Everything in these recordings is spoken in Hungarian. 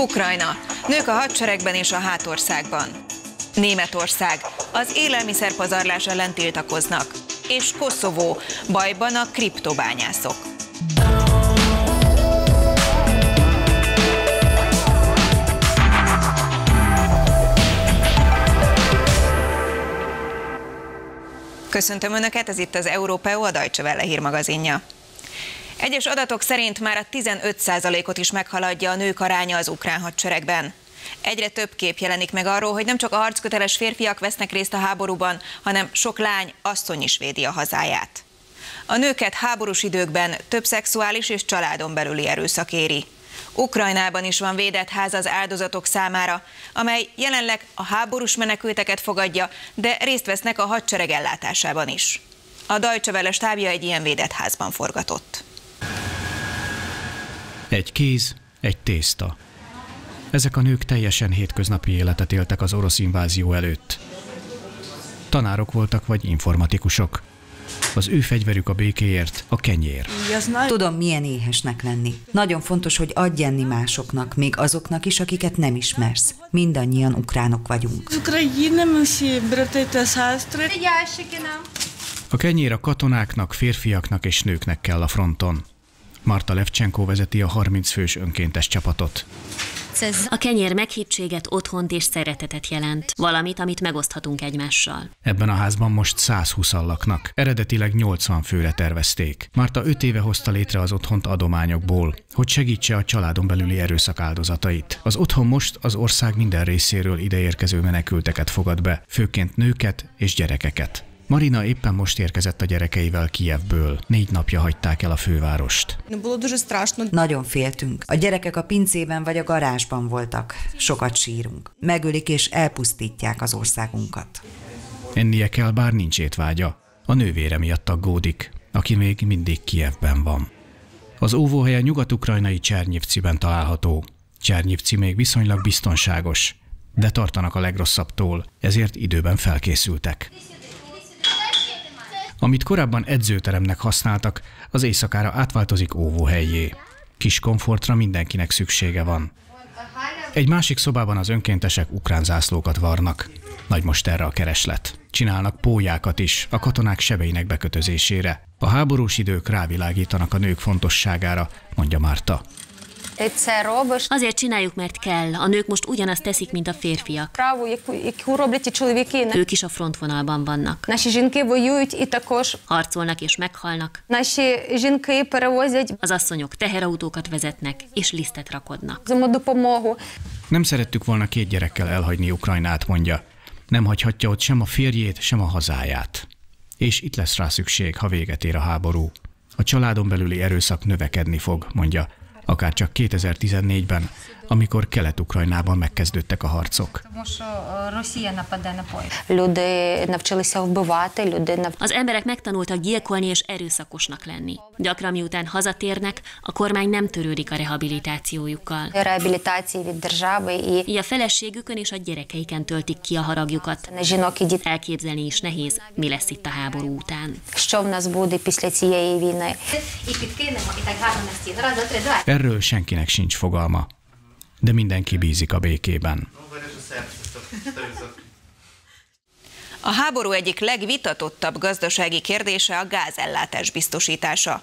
Ukrajna. Nők a hadseregben és a hátországban. Németország. Az élelmiszerpazarlás ellen tiltakoznak. És Koszovó. Bajban a kriptobányászok. Köszöntöm Önöket, ez itt az Európeo, a Deutsche Welle hírmagazinja. Egyes adatok szerint már a 15%-ot is meghaladja a nők aránya az ukrán hadseregben. Egyre több kép jelenik meg arról, hogy nem csak a harcköteles férfiak vesznek részt a háborúban, hanem sok lány, asszony is védi a hazáját. A nőket háborús időkben több szexuális és családon belüli erőszak éri. Ukrajnában is van védett ház az áldozatok számára, amely jelenleg a háborús menekülteket fogadja, de részt vesznek a hadsereg ellátásában is. A Deutsche Welle stábja egy ilyen védett házban forgatott. Egy kéz, egy tészta. Ezek a nők teljesen hétköznapi életet éltek az orosz invázió előtt. Tanárok voltak vagy informatikusok. Az ő fegyverük a békéért a kenyér. Tudom, milyen éhesnek lenni. Nagyon fontos, hogy adj enni másoknak, még azoknak is, akiket nem ismersz. Mindannyian ukránok vagyunk. A kenyér a katonáknak, férfiaknak és nőknek kell a fronton. Marta Levcsenko vezeti a 30 fős önkéntes csapatot. A kenyér meghittséget, otthont és szeretetet jelent. Valamit, amit megoszthatunk egymással. Ebben a házban most 120 laknak. Eredetileg 80 főre tervezték. Marta 5 éve hozta létre az otthont adományokból, hogy segítse a családon belüli erőszak áldozatait. Az otthon most az ország minden részéről ideérkező menekülteket fogad be, főként nőket és gyerekeket. Marina éppen most érkezett a gyerekeivel Kijevből. Négy napja hagyták el a fővárost. Nagyon féltünk. A gyerekek a pincében vagy a garázsban voltak. Sokat sírunk. Megölik és elpusztítják az országunkat. Ennie kell, bár nincs étvágya. A nővére miatt aggódik, aki még mindig Kijevben van. Az óvóhelye nyugat-ukrajnai Csernyivciben található. Csernyivci még viszonylag biztonságos, de tartanak a legrosszabbtól, ezért időben felkészültek. Amit korábban edzőteremnek használtak, az éjszakára átváltozik óvóhelyé. Kis komfortra mindenkinek szüksége van. Egy másik szobában az önkéntesek ukrán zászlókat varnak. Nagy most erre a kereslet. Csinálnak pólyákat is a katonák sebeinek bekötözésére. A háborús idők rávilágítanak a nők fontosságára, mondja Márta. Azért csináljuk, mert kell. A nők most ugyanazt teszik, mint a férfiak. Ők is a frontvonalban vannak. Harcolnak és meghalnak. Az asszonyok teherautókat vezetnek és lisztet rakodnak. Nem szerettük volna két gyerekkel elhagyni Ukrajnát, mondja. Nem hagyhatja ott sem a férjét, sem a hazáját. És itt lesz rá szükség, ha véget ér a háború. A családon belüli erőszak növekedni fog, mondja akár csak 2014-ben, amikor Kelet-Ukrajnában megkezdődtek a harcok. Az emberek megtanultak gyilkolni és erőszakosnak lenni. Gyakran miután hazatérnek, a kormány nem törődik a rehabilitációjukkal. Így a feleségükön és a gyerekeiken töltik ki a haragjukat. Elképzelni is nehéz, mi lesz itt a háború után. Erről senkinek sincs fogalma de mindenki bízik a békében. A háború egyik legvitatottabb gazdasági kérdése a gázellátás biztosítása.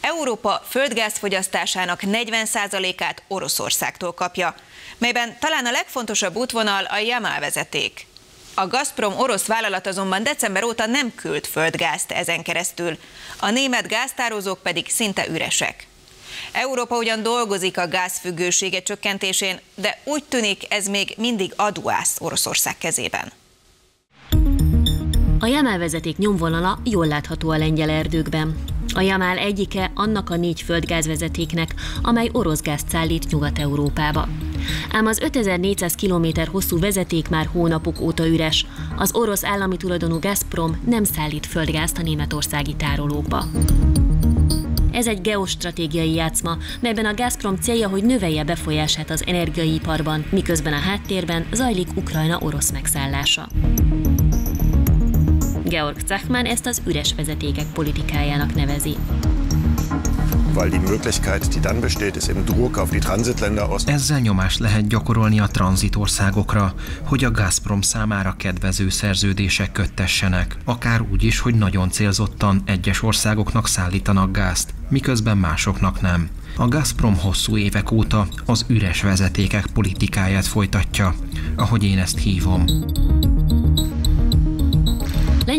Európa földgázfogyasztásának 40%-át Oroszországtól kapja, melyben talán a legfontosabb útvonal a Jamal vezeték. A Gazprom orosz vállalat azonban december óta nem küld földgázt ezen keresztül, a német gáztározók pedig szinte üresek. Európa ugyan dolgozik a gázfüggősége csökkentésén, de úgy tűnik ez még mindig aduász Oroszország kezében. A Jamál vezeték nyomvonala jól látható a lengyel erdőkben. A Jamál egyike annak a négy földgázvezetéknek, amely orosz gázt szállít Nyugat-Európába. Ám az 5400 km hosszú vezeték már hónapok óta üres. Az orosz állami tulajdonú Gazprom nem szállít földgázt a németországi tárolókba. Ez egy geostratégiai játszma, melyben a Gazprom célja, hogy növelje befolyását az energiaiparban, miközben a háttérben zajlik Ukrajna orosz megszállása. Georg Zachman ezt az üres vezetékek politikájának nevezi. Weil die Möglichkeit, die dann besteht, ist eben Druck auf die Transitländer aus. Ezzel nyomást lehet gyakorolni a tranzitországokra, hogy a Gazprom számára kedvező szerződések köttessenek, akár úgy is, hogy nagyon célzottan egyes országoknak szállítanak gázt, miközben másoknak nem. A Gazprom hosszú évek óta az üres vezetékek politikáját folytatja, ahogy én ezt hívom.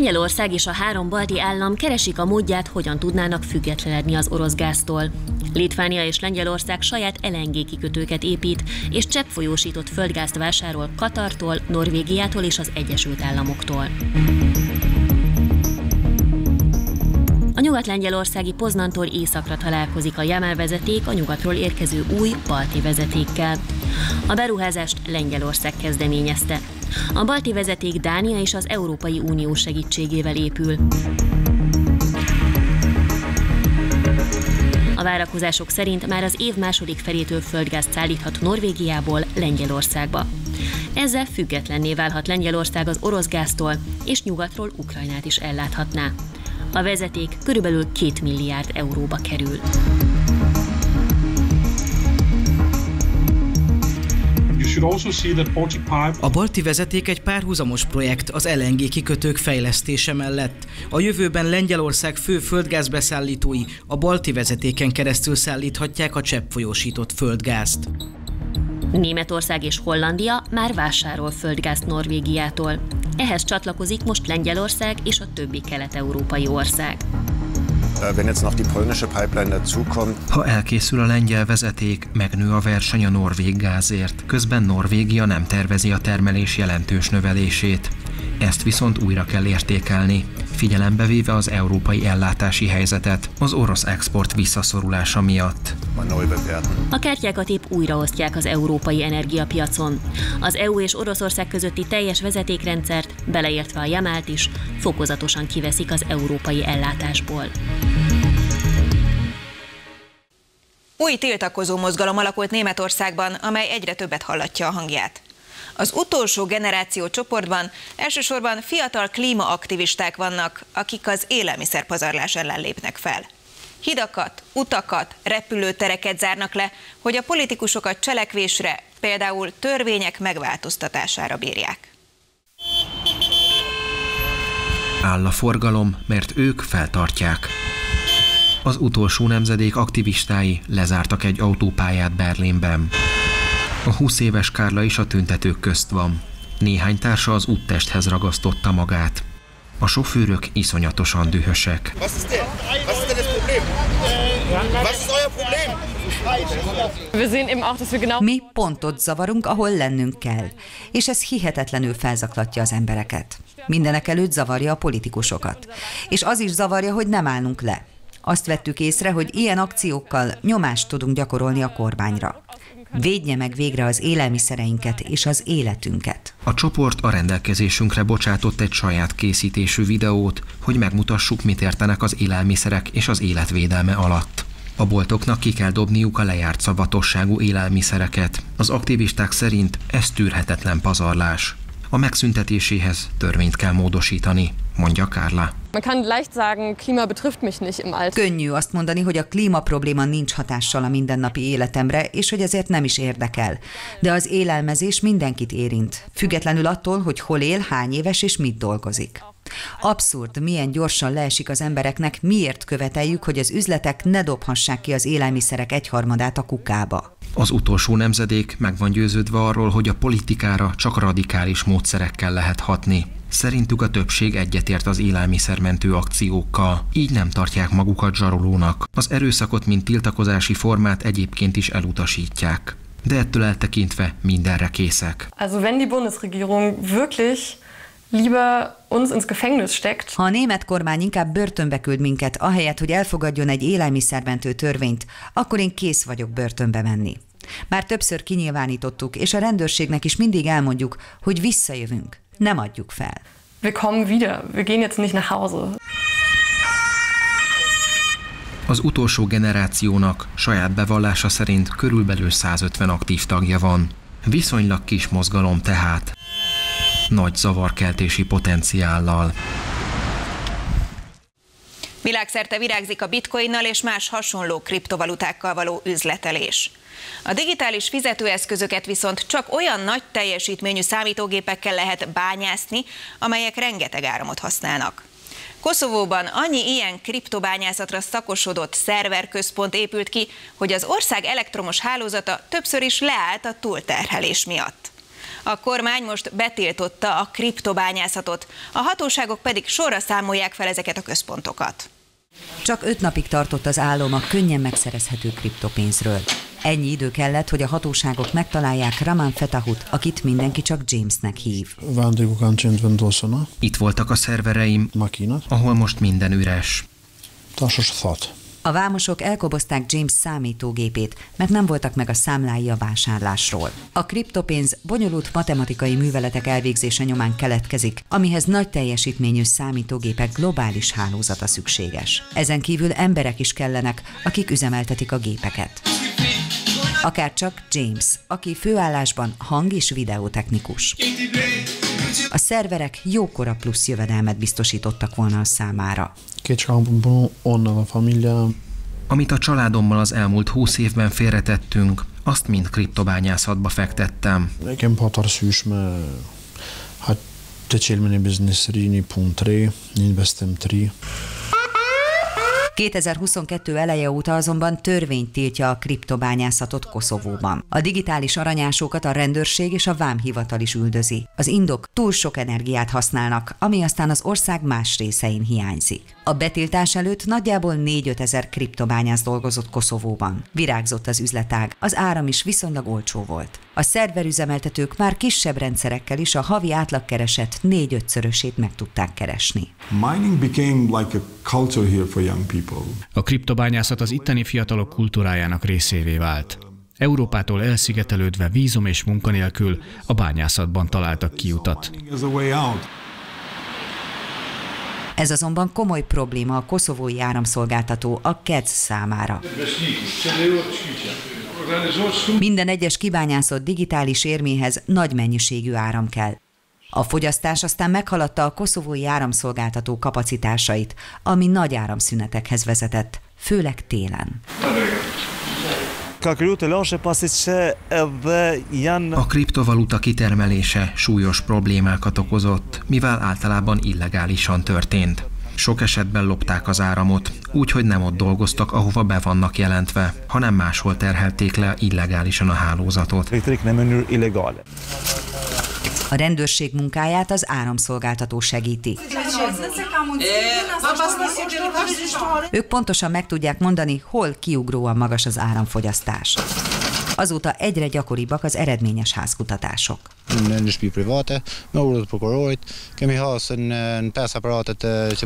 Lengyelország és a három balti állam keresik a módját, hogyan tudnának függetlenedni az orosz gáztól. Litvánia és Lengyelország saját LNG kikötőket épít, és cseppfolyósított földgázt vásárol Katartól, Norvégiától és az Egyesült Államoktól. A nyugat-lengyelországi Poznantól északra találkozik a Jamel vezeték a nyugatról érkező új balti vezetékkel. A beruházást Lengyelország kezdeményezte. A balti vezeték Dánia és az Európai Unió segítségével épül. A várakozások szerint már az év második felétől földgázt szállíthat Norvégiából Lengyelországba. Ezzel függetlenné válhat Lengyelország az orosz gáztól, és nyugatról Ukrajnát is elláthatná. A vezeték körülbelül 2 milliárd euróba kerül. A balti vezeték egy párhuzamos projekt az LNG kikötők fejlesztése mellett. A jövőben Lengyelország fő földgázbeszállítói a balti vezetéken keresztül szállíthatják a cseppfolyósított földgázt. Németország és Hollandia már vásárol földgázt Norvégiától. Ehhez csatlakozik most Lengyelország és a többi kelet-európai ország. Ha elkészül a lengyel vezeték, megnő a verseny a norvég gázért. Közben Norvégia nem tervezi a termelés jelentős növelését. Ezt viszont újra kell értékelni, figyelembe véve az európai ellátási helyzetet az orosz export visszaszorulása miatt. A kártyákat épp újraosztják az európai energiapiacon. Az EU és Oroszország közötti teljes vezetékrendszert, beleértve a Jamált is, fokozatosan kiveszik az európai ellátásból. Új tiltakozó mozgalom alakult Németországban, amely egyre többet hallatja a hangját. Az utolsó generáció csoportban elsősorban fiatal klímaaktivisták vannak, akik az élelmiszerpazarlás ellen lépnek fel. Hidakat, utakat, repülőtereket zárnak le, hogy a politikusokat cselekvésre, például törvények megváltoztatására bírják. Áll a forgalom, mert ők feltartják. Az utolsó nemzedék aktivistái lezártak egy autópályát Berlinben. A 20 éves Kárla is a tüntetők közt van. Néhány társa az úttesthez ragasztotta magát. A sofőrök iszonyatosan dühösek. Mi pont ott zavarunk, ahol lennünk kell, és ez hihetetlenül felzaklatja az embereket. Mindenek előtt zavarja a politikusokat. És az is zavarja, hogy nem állunk le. Azt vettük észre, hogy ilyen akciókkal nyomást tudunk gyakorolni a kormányra. Védje meg végre az élelmiszereinket és az életünket. A csoport a rendelkezésünkre bocsátott egy saját készítésű videót, hogy megmutassuk, mit értenek az élelmiszerek és az életvédelme alatt. A boltoknak ki kell dobniuk a lejárt szavatosságú élelmiszereket. Az aktivisták szerint ez tűrhetetlen pazarlás. A megszüntetéséhez törvényt kell módosítani, mondja Kárla. Man kann leicht sagen, Klima betrifft mich nicht im Alltag. Könnyű azt mondani, hogy a klíma probléma nincs hatással a mindennapi életemre, és hogy ezért nem is érdekel. De az élelmezés mindenkit érint, függetlenül attól, hogy hol él, hány éves és mit dolgozik. Abszurd, milyen gyorsan leesik az embereknek, miért követeljük, hogy az üzletek ne dobhassák ki az élelmiszerek egyharmadát a kukába. Az utolsó nemzedék meg van győződve arról, hogy a politikára csak radikális módszerekkel lehet hatni. Szerintük a többség egyetért az élelmiszermentő akciókkal, így nem tartják magukat zsarolónak. Az erőszakot, mint tiltakozási formát egyébként is elutasítják. De ettől eltekintve mindenre készek. Also wenn die Bundesregierung wirklich lieber uns ins Gefängnis steckt. Ha a német kormány inkább börtönbe küld minket, ahelyett, hogy elfogadjon egy élelmiszermentő törvényt, akkor én kész vagyok börtönbe menni. Már többször kinyilvánítottuk, és a rendőrségnek is mindig elmondjuk, hogy visszajövünk, nem adjuk fel. Wir kommen wieder, wir gehen jetzt nicht nach Hause. Az utolsó generációnak saját bevallása szerint körülbelül 150 aktív tagja van. Viszonylag kis mozgalom tehát. Nagy zavarkeltési potenciállal. Világszerte virágzik a bitcoinnal és más hasonló kriptovalutákkal való üzletelés. A digitális fizetőeszközöket viszont csak olyan nagy teljesítményű számítógépekkel lehet bányászni, amelyek rengeteg áramot használnak. Koszovóban annyi ilyen kriptobányászatra szakosodott szerverközpont épült ki, hogy az ország elektromos hálózata többször is leállt a túlterhelés miatt. A kormány most betiltotta a kriptobányászatot, a hatóságok pedig sorra számolják fel ezeket a központokat. Csak öt napig tartott az álom a könnyen megszerezhető kriptopénzről. Ennyi idő kellett, hogy a hatóságok megtalálják Raman Fetahut, akit mindenki csak Jamesnek hív. Itt voltak a szervereim, ahol most minden üres. A vámosok elkobozták James számítógépét, mert nem voltak meg a számlái a vásárlásról. A kriptopénz bonyolult matematikai műveletek elvégzése nyomán keletkezik, amihez nagy teljesítményű számítógépek globális hálózata szükséges. Ezen kívül emberek is kellenek, akik üzemeltetik a gépeket. Akár csak James, aki főállásban hang- és videótechnikus. A szerverek jókora plusz jövedelmet biztosítottak volna a számára. Amit a családommal az elmúlt húsz évben félretettünk, azt mind kriptobányászatba fektettem. Nekem patar szűsme, hát te cselmeni business rini pont 3, investem 3. 2022 eleje óta azonban törvény tiltja a kriptobányászatot Koszovóban. A digitális aranyásokat a rendőrség és a vámhivatal is üldözi. Az indok túl sok energiát használnak, ami aztán az ország más részein hiányzik. A betiltás előtt nagyjából 4-5 ezer kriptobányász dolgozott Koszovóban. Virágzott az üzletág, az áram is viszonylag olcsó volt. A szerverüzemeltetők már kisebb rendszerekkel is a havi átlagkereset 4-5-szörösét meg tudták keresni. Mining became like a culture here for young people. A kriptobányászat az itteni fiatalok kultúrájának részévé vált. Európától elszigetelődve vízum és munkanélkül a bányászatban találtak kiutat. Ez azonban komoly probléma a koszovói áramszolgáltató, a KEDS számára. Minden egyes kibányászott digitális érméhez nagy mennyiségű áram kell. A fogyasztás aztán meghaladta a koszovói áramszolgáltató kapacitásait, ami nagy áramszünetekhez vezetett, főleg télen. A kriptovaluta kitermelése súlyos problémákat okozott, mivel általában illegálisan történt. Sok esetben lopták az áramot, úgyhogy nem ott dolgoztak, ahova be vannak jelentve, hanem máshol terhelték le illegálisan a hálózatot. A rendőrség munkáját az áramszolgáltató segíti. Ők pontosan meg tudják mondani, hol kiugróan magas az áramfogyasztás. Azóta egyre gyakoribbak az eredményes házkutatások.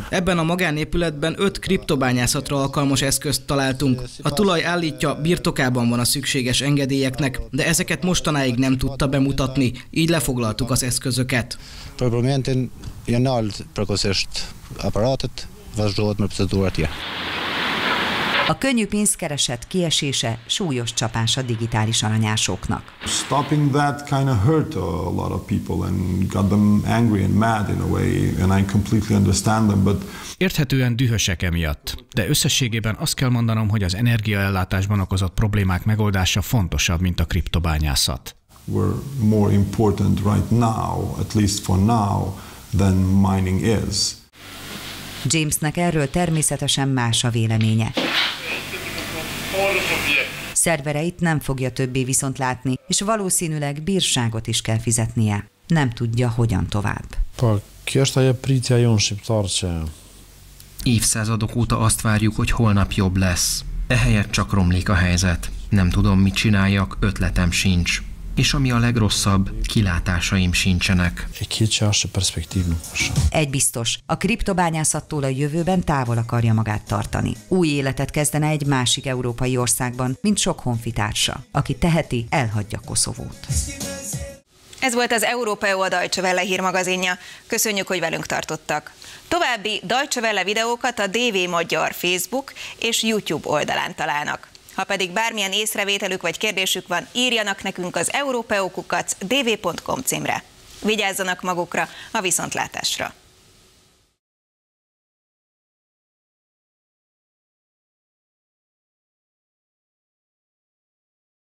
Ebben a magánépületben öt kriptobányászatra alkalmas eszközt találtunk. A tulaj állítja, birtokában van a szükséges engedélyeknek, de ezeket mostanáig nem tudta bemutatni, így lefoglaltuk az eszközöket. A könnyű pénzkereset kiesése súlyos csapás a digitális aranyásoknak. Stopping that kind of hurt a lot of people and got them angry and mad in a way, and I completely understand them, but Érthetően dühösek emiatt, de összességében azt kell mondanom, hogy az energiaellátásban okozott problémák megoldása fontosabb, mint a kriptobányászat. we're more important right now, at least for now, than mining is. Jamesnek erről természetesen más a véleménye. Szervereit nem fogja többé viszont látni, és valószínűleg bírságot is kell fizetnie. Nem tudja, hogyan tovább. Kjo është ajo pritja jonë shqiptar që Évszázadok óta azt várjuk, hogy holnap jobb lesz. Ehelyett csak romlik a helyzet. Nem tudom, mit csináljak, ötletem sincs. És ami a legrosszabb, kilátásaim sincsenek. Egy biztos, a kriptobányászattól a jövőben távol akarja magát tartani. Új életet kezdene egy másik európai országban, mint sok honfitársa. Aki teheti, elhagyja Koszovót. Ez volt az Európai a Deutsche Welle hírmagazinja. Köszönjük, hogy velünk tartottak. További Deutsche Welle videókat a DV Magyar Facebook és YouTube oldalán találnak. Ha pedig bármilyen észrevételük vagy kérdésük van, írjanak nekünk az europeokukac dv.com címre. Vigyázzanak magukra a viszontlátásra!